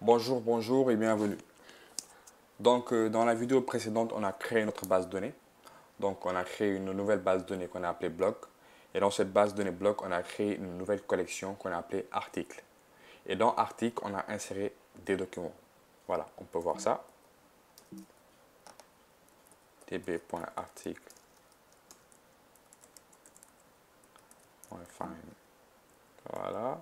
Bonjour, bonjour et bienvenue. Donc, euh, dans la vidéo précédente, on a créé notre base de données. Donc, on a créé une nouvelle base de données qu'on a appelée bloc. Et dans cette base de données bloc, on a créé une nouvelle collection qu'on a appelée article. Et dans article, on a inséré des documents. Voilà, on peut voir ça. db.article. Voilà.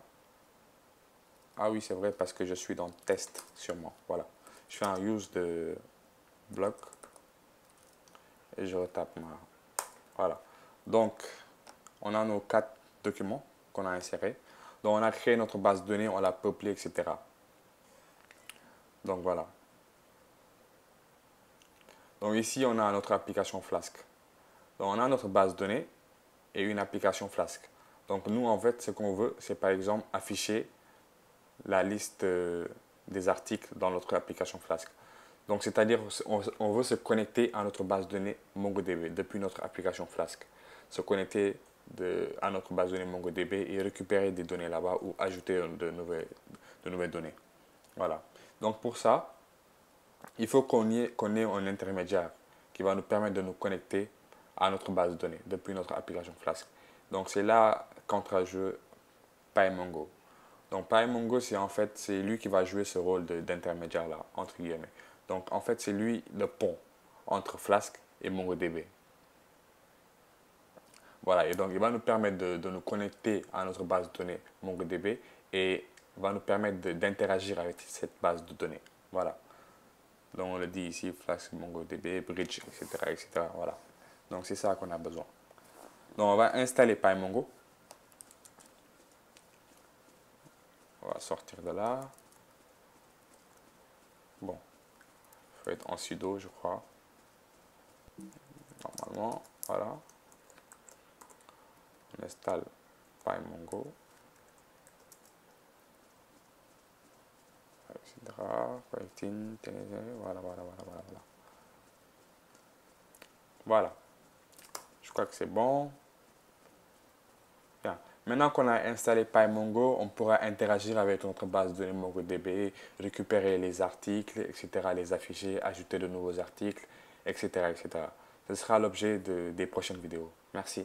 Ah oui, c'est vrai parce que je suis dans test sûrement. Voilà. Je fais un use de bloc et je retape ma. Voilà. Donc, on a nos quatre documents qu'on a insérés. Donc, on a créé notre base de données, on l'a peuplée, etc. Donc, voilà. Donc, ici, on a notre application Flask. Donc, on a notre base de données et une application Flask. Donc, nous, en fait, ce qu'on veut, c'est par exemple afficher la liste euh, des articles dans notre application Flask. Donc, c'est-à-dire, on, veut se connecter à notre base de données MongoDB depuis notre application Flask. Se connecter à notre base de données MongoDB et récupérer des données là-bas ou ajouter de nouvelles, données. Voilà. Donc, pour ça, il faut qu'on ait, un intermédiaire qui va nous permettre de nous connecter à notre base de données depuis notre application Flask. Donc, c'est là qu'entre jeu PyMongo. Donc PyMongo, c'est en fait, c'est lui qui va jouer ce rôle d'intermédiaire là, entre guillemets. Donc en fait, c'est lui le pont entre Flask et MongoDB. Voilà, et donc il va nous permettre de, de nous connecter à notre base de données MongoDB et va nous permettre d'interagir avec cette base de données. Voilà. Donc on le dit ici, Flask, MongoDB, Bridge, etc. etc. Voilà. Donc c'est ça qu'on a besoin. Donc on va installer PyMongo. Sortir de là. Bon. Il faut être en sudo, je crois. Normalement, voilà. On installe PyMongo. Voilà, voilà, voilà, voilà. Voilà. Je crois que c'est bon. Maintenant qu'on a installé PyMongo, on pourra interagir avec notre base de données MongoDB, récupérer les articles, etc., les afficher, ajouter de nouveaux articles, etc., etc. Ce sera l'objet de, des prochaines vidéos. Merci.